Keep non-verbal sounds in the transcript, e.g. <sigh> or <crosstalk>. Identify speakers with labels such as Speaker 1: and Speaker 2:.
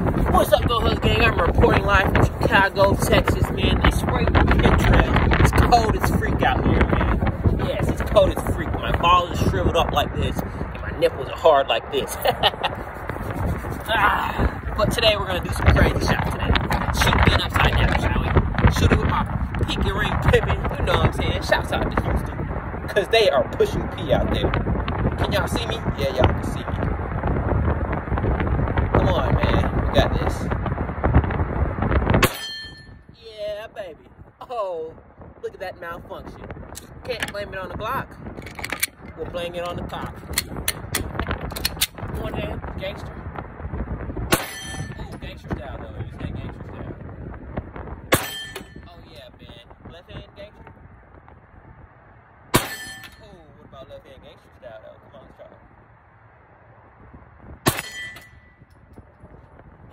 Speaker 1: What's up, Go Hugs Gang? I'm reporting live from Chicago, Texas, man. They sprayed the Pinterest. It's cold as freak out here, man. Yes, it's cold as freak. My balls are shriveled up like this, and my nipples are hard like this. <laughs> ah, but today we're gonna do some crazy shots today. Shoot me upside down, shall we? Shoot it with my pinky ring pippin. You know what I'm saying? Shouts out to Houston, cause they are pushing P out there. Can y'all see me? Yeah, y'all got this. Yeah, baby. Oh, look at that malfunction. Can't blame it on the Glock. We're playing it on the cop. One hand, gangster. Gangster style, though. Oh, left hand, gangster style, though? Come on, let's try it.